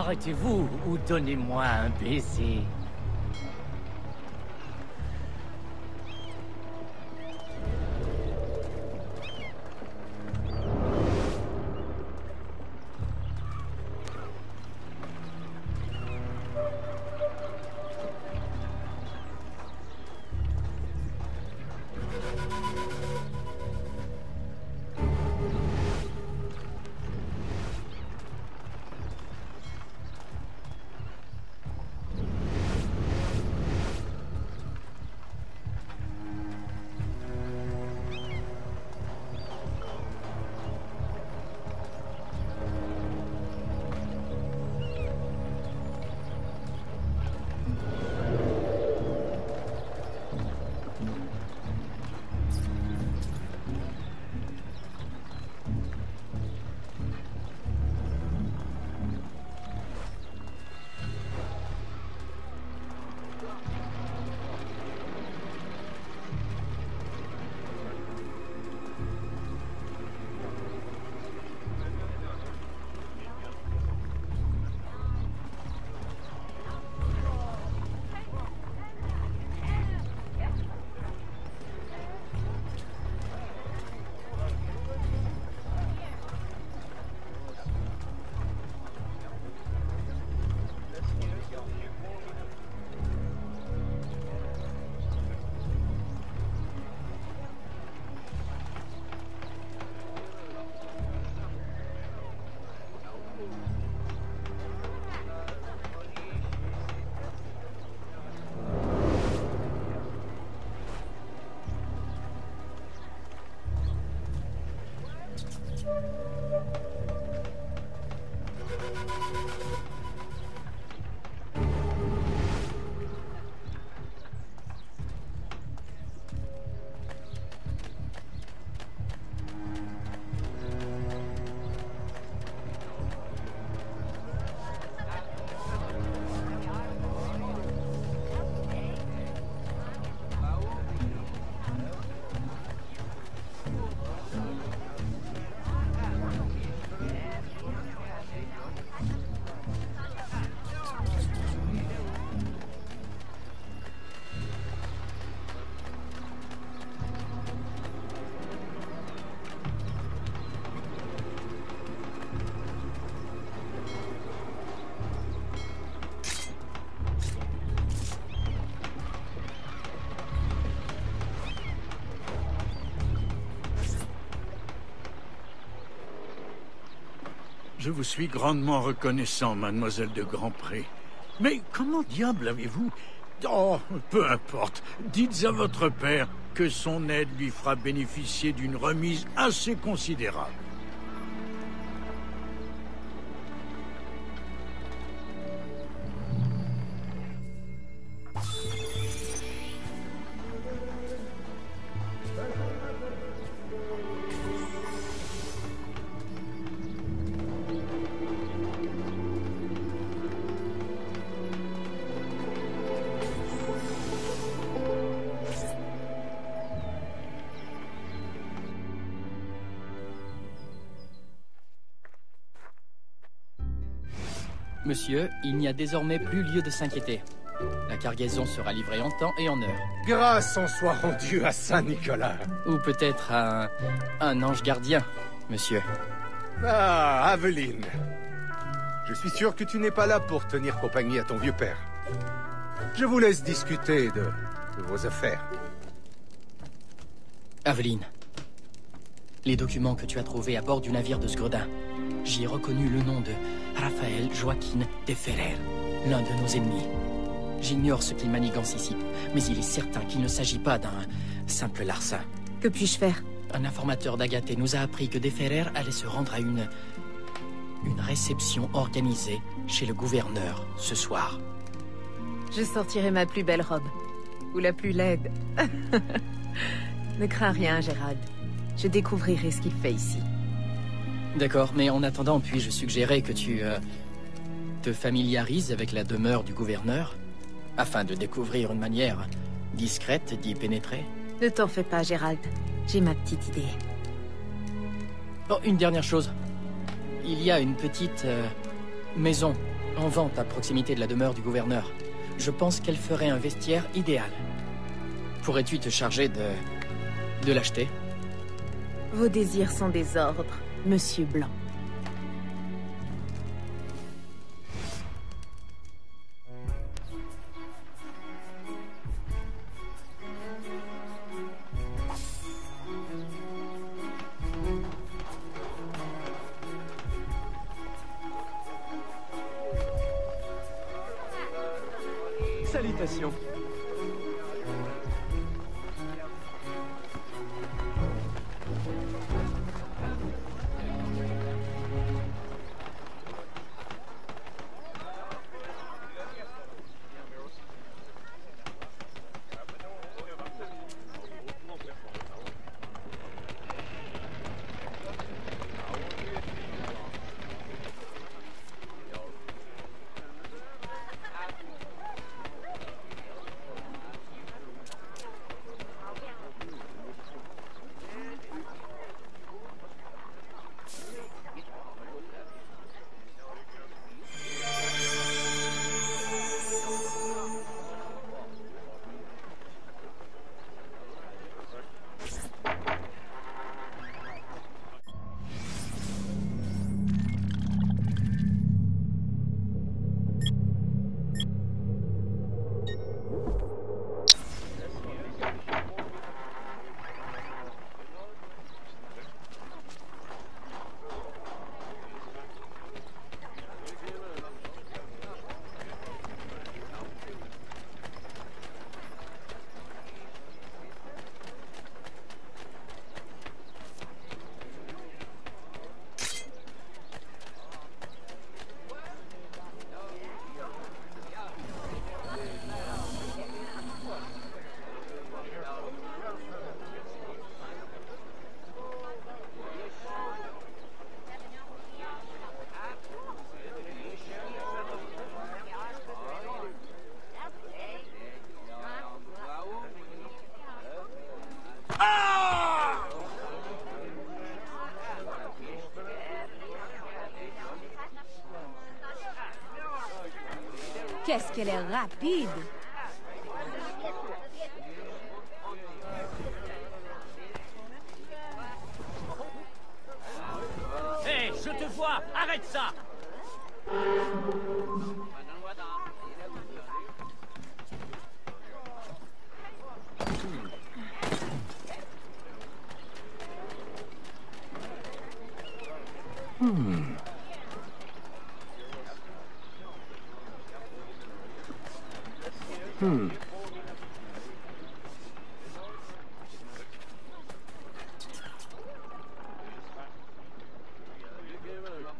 Arrêtez-vous ou donnez-moi un baiser. Je vous suis grandement reconnaissant, mademoiselle de Grandpré. Mais comment diable avez-vous... Oh, peu importe. Dites à votre père que son aide lui fera bénéficier d'une remise assez considérable. Monsieur, il n'y a désormais plus lieu de s'inquiéter. La cargaison sera livrée en temps et en heure. Grâce en soit rendue à Saint-Nicolas. Ou peut-être à un, un ange gardien, monsieur. Ah, Aveline. Je suis sûr que tu n'es pas là pour tenir compagnie à ton vieux père. Je vous laisse discuter de, de vos affaires. Aveline. Les documents que tu as trouvés à bord du navire de Sgredin. J'y ai reconnu le nom de Raphaël Joaquin de Ferrer, l'un de nos ennemis. J'ignore ce qu'il manigance ici, mais il est certain qu'il ne s'agit pas d'un simple larcin. Que puis-je faire? Un informateur d'Agaté nous a appris que De Ferrer allait se rendre à une... une réception organisée chez le gouverneur ce soir. Je sortirai ma plus belle robe. Ou la plus laide. ne crains rien, Gérald. Je découvrirai ce qu'il fait ici. D'accord, mais en attendant, puis-je suggérer que tu... euh, te familiarises avec la demeure du gouverneur Afin de découvrir une manière discrète d'y pénétrer? Ne t'en fais pas, Gérald. J'ai ma petite idée. Oh, une dernière chose. Il y a une petite... euh, maison En vente à proximité de la demeure du gouverneur. Je pense qu'elle ferait un vestiaire idéal. Pourrais-tu te charger de... de l'acheter? Vos désirs sont des ordres, Monsieur Blanc. Qu'est-ce qu'elle est rapide. Hé, je te vois. Arrête ça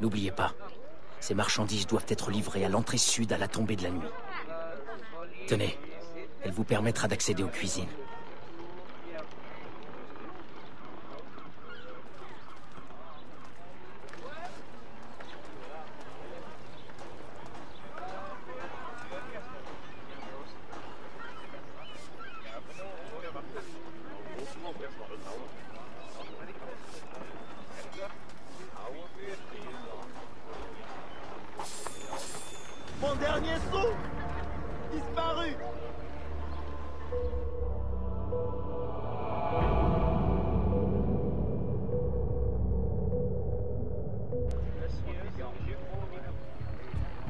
N'oubliez pas, ces marchandises doivent être livrées à l'entrée sud à la tombée de la nuit. Tenez, elle vous permettra d'accéder aux cuisines.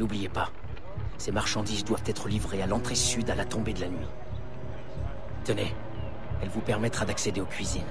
N'oubliez pas, ces marchandises doivent être livrées à l'entrée sud à la tombée de la nuit. Tenez, elle vous permettra d'accéder aux cuisines.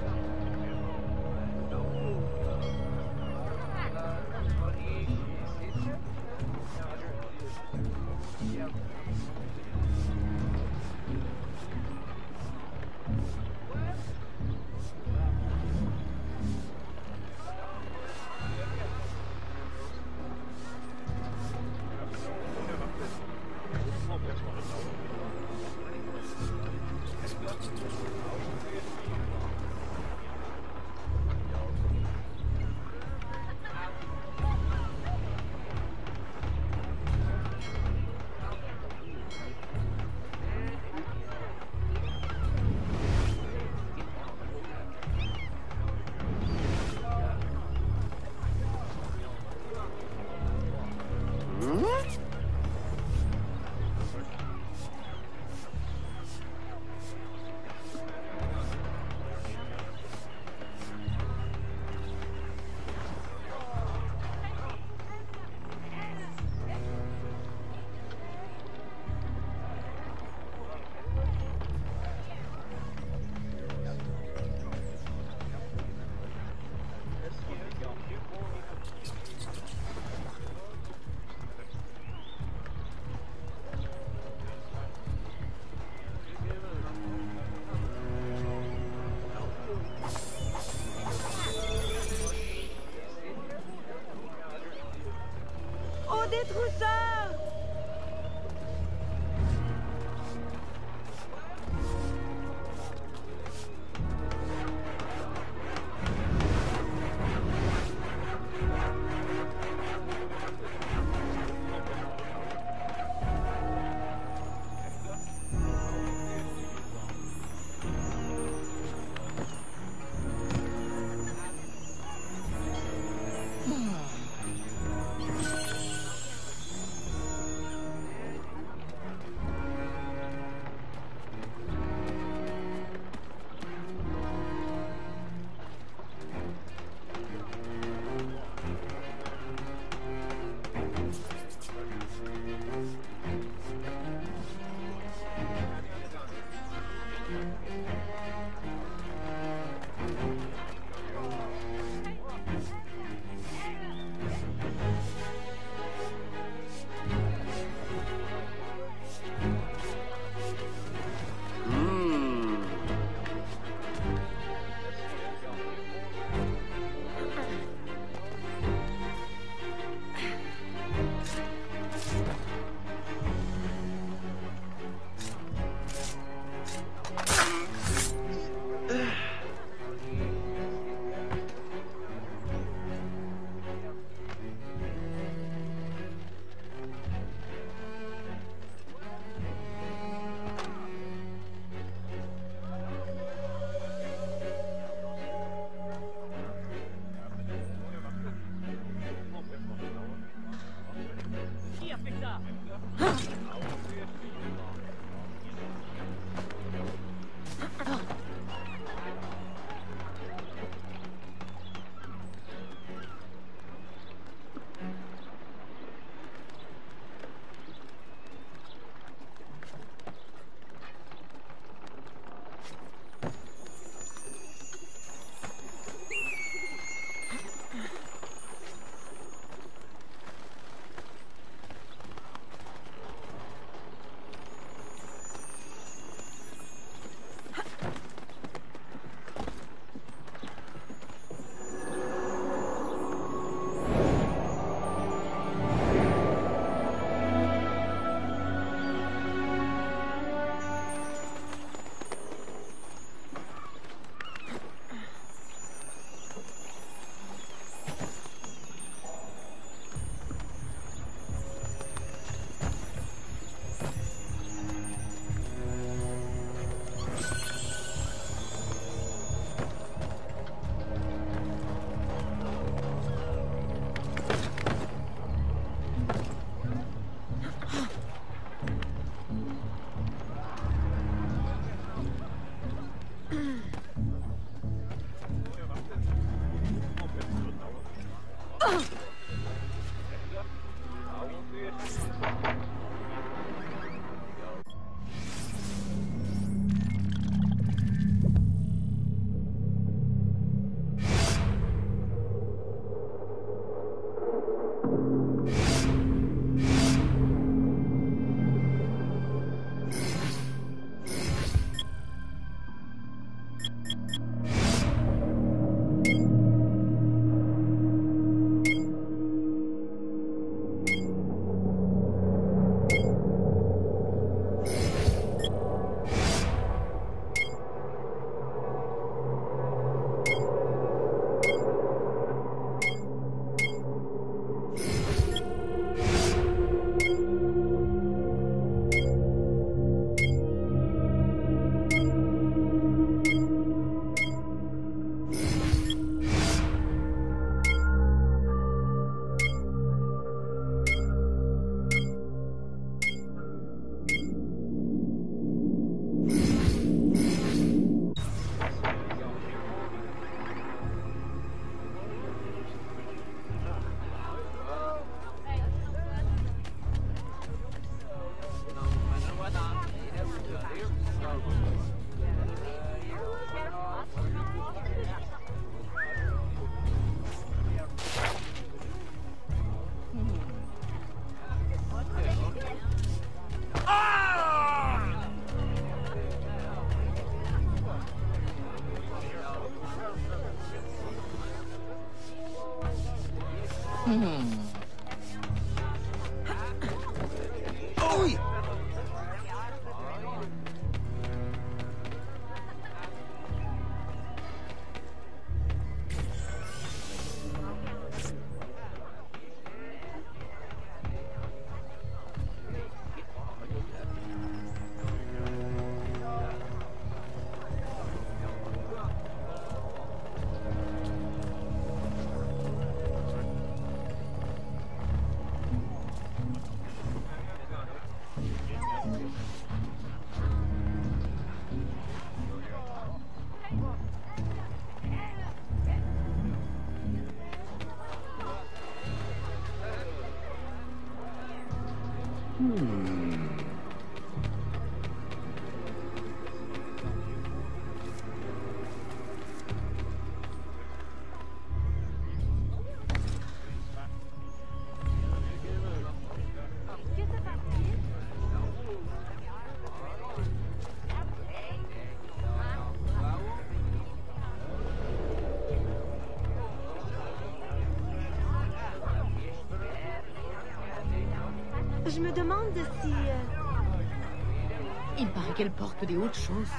Les me demande si... euh, Il paraît qu'elle porte des hautes choses.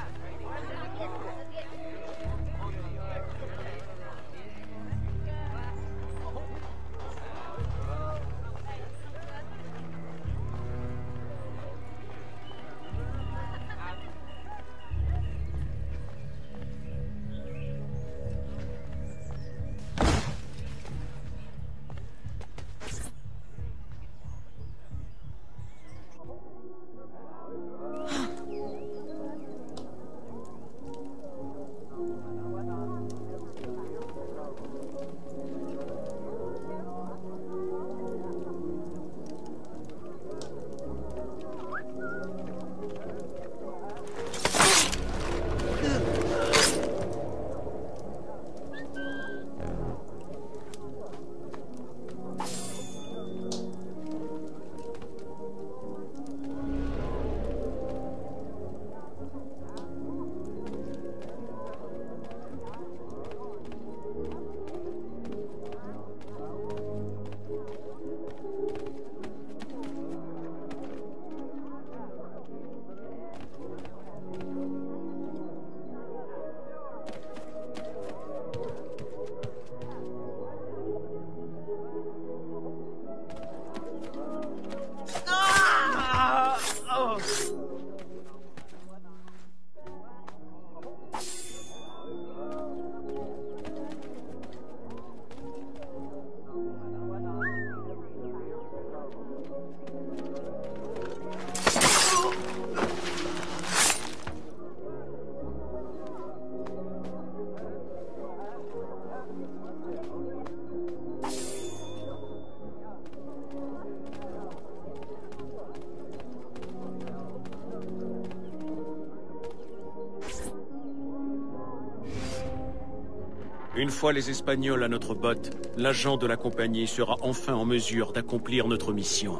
Une fois les Espagnols à notre botte, l'agent de la compagnie sera enfin en mesure d'accomplir notre mission.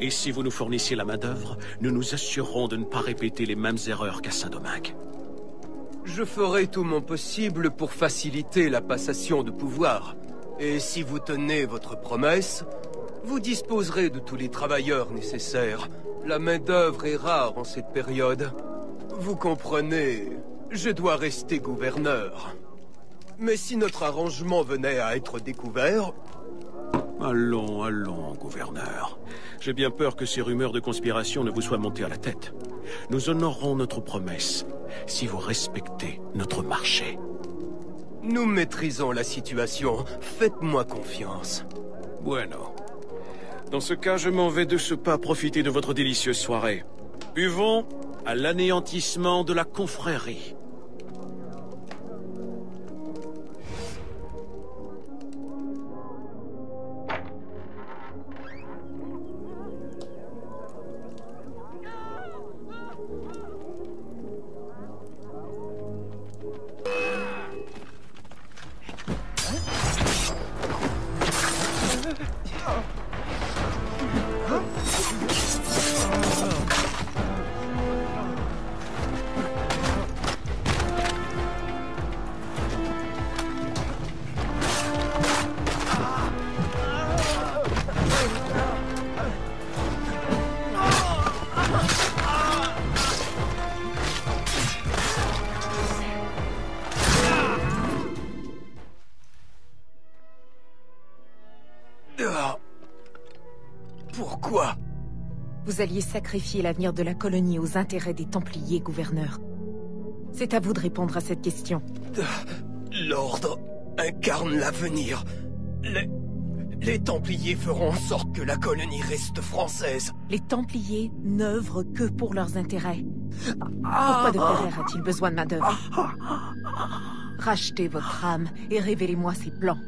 Et si vous nous fournissez la main-d'œuvre, nous nous assurerons de ne pas répéter les mêmes erreurs qu'à Saint-Domingue. Je ferai tout mon possible pour faciliter la passation de pouvoir. Et si vous tenez votre promesse, vous disposerez de tous les travailleurs nécessaires. La main-d'œuvre est rare en cette période. Vous comprenez, je dois rester gouverneur. Mais si notre arrangement venait à être découvert, Allons, allons, gouverneur. J'ai bien peur que ces rumeurs de conspiration ne vous soient montées à la tête. Nous honorerons notre promesse si vous respectez notre marché. nous maîtrisons la situation. Faites-moi confiance. Bueno. Dans ce cas, je m'en vais de ce pas profiter de votre délicieuse soirée. Buvons à l'anéantissement de la confrérie. Pourquoi Vous alliez sacrifier l'avenir de la colonie aux intérêts des Templiers, gouverneur. C'est à vous de répondre à cette question. L'ordre incarne l'avenir. Les... Les Templiers feront en sorte que la colonie reste française. Les Templiers n'œuvrent que pour leurs intérêts. Pourquoi de Ferrer a-t-il besoin de main-d'œuvre Rachetez votre âme et révélez-moi ses plans.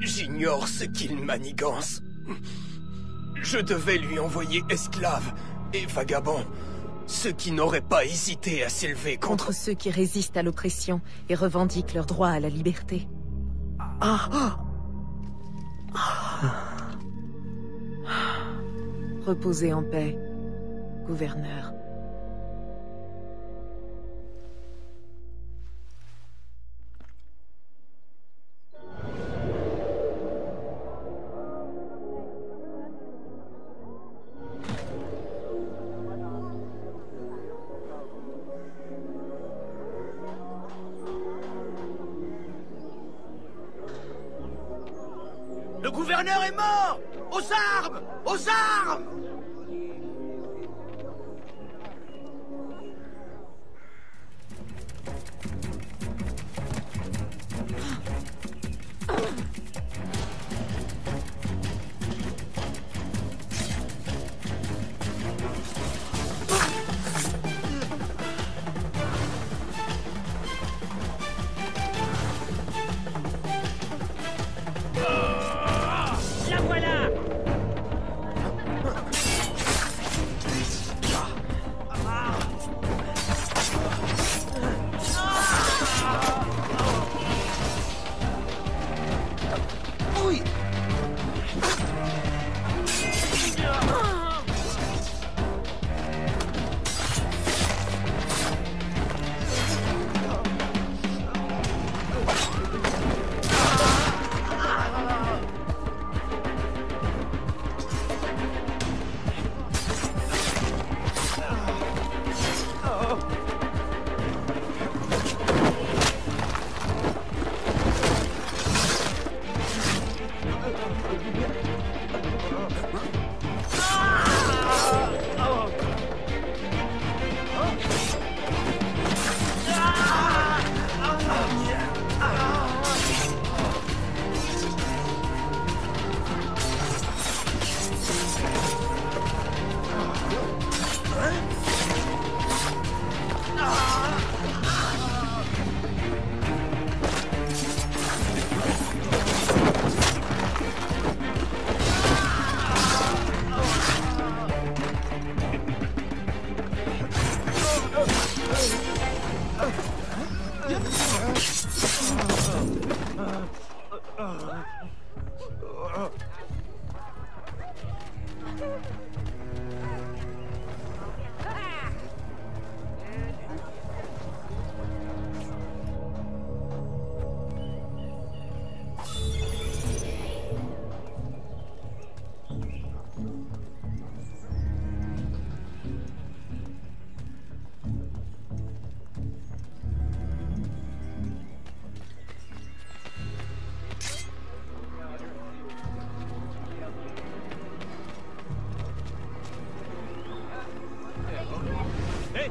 J'ignore ce qu'il manigance. Je devais lui envoyer esclaves et vagabonds. Ceux qui n'auraient pas hésité à s'élever contre... Contre ceux qui résistent à l'oppression et revendiquent leur droit à la liberté. Reposez en paix, gouverneur. Gouverneur est mort. Aux armes. Aux armes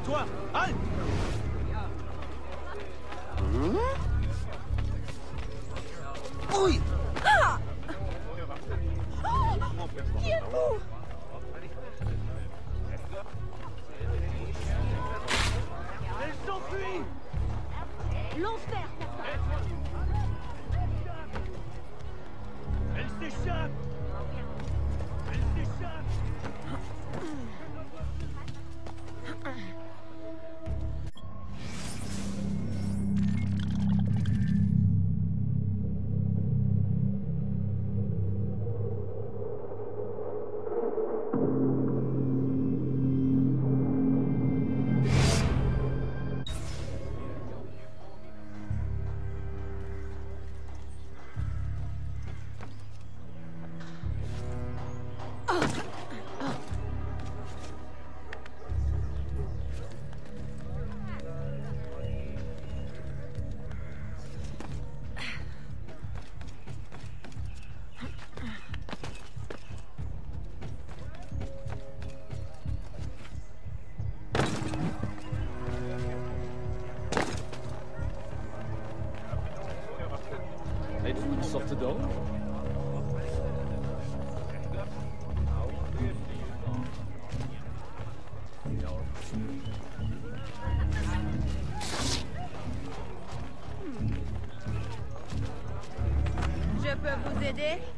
Hé, Je